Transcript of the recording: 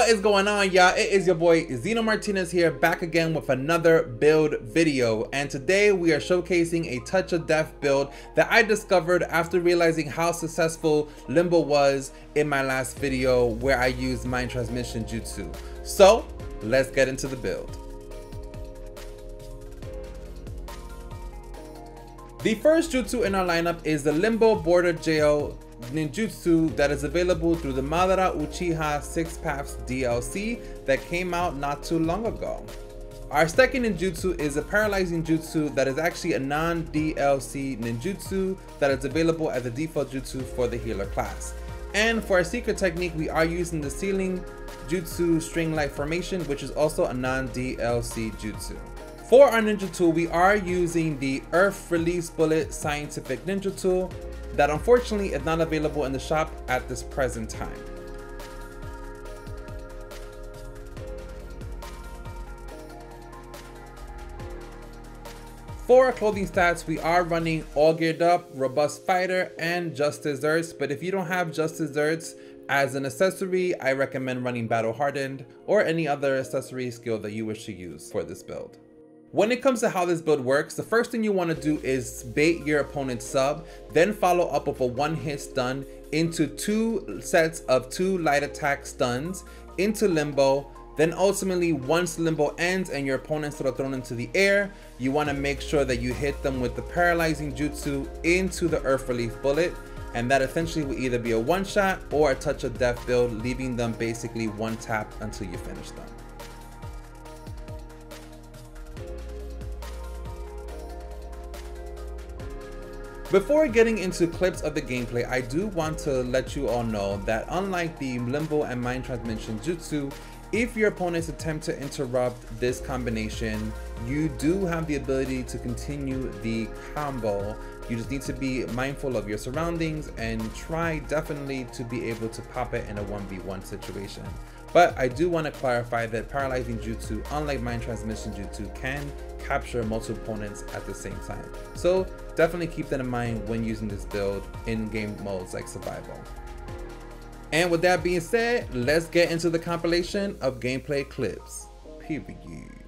what is going on y'all? It is your boy Xeno Martinez here back again with another build video and today we are showcasing a touch of death build that I discovered after realizing how successful Limbo was in my last video where I used mind transmission jutsu. So let's get into the build. The first jutsu in our lineup is the Limbo Border Jail ninjutsu that is available through the Madara Uchiha 6 Paths DLC that came out not too long ago. Our second ninjutsu is a paralyzing jutsu that is actually a non-DLC ninjutsu that is available as a default jutsu for the healer class. And for our secret technique, we are using the sealing jutsu string light formation, which is also a non-DLC jutsu. For our ninja tool, we are using the Earth Release Bullet Scientific Ninja Tool, that unfortunately is not available in the shop at this present time. For our clothing stats, we are running all geared up, robust fighter, and just desserts. But if you don't have just desserts as an accessory, I recommend running battle hardened or any other accessory skill that you wish to use for this build. When it comes to how this build works, the first thing you want to do is bait your opponent's sub, then follow up with a one hit stun into two sets of two light attack stuns into limbo. Then ultimately, once limbo ends and your opponents are thrown into the air, you want to make sure that you hit them with the paralyzing jutsu into the earth release bullet. And that essentially will either be a one shot or a touch of death build, leaving them basically one tap until you finish them. Before getting into clips of the gameplay, I do want to let you all know that unlike the Limbo and Mind Transmission Jutsu, if your opponents attempt to interrupt this combination, you do have the ability to continue the combo. You just need to be mindful of your surroundings and try definitely to be able to pop it in a 1v1 situation. But I do want to clarify that Paralyzing Jutsu, unlike Mind Transmission Jutsu, can capture multiple opponents at the same time. So definitely keep that in mind when using this build in game modes like Survival. And with that being said, let's get into the compilation of gameplay clips. Period.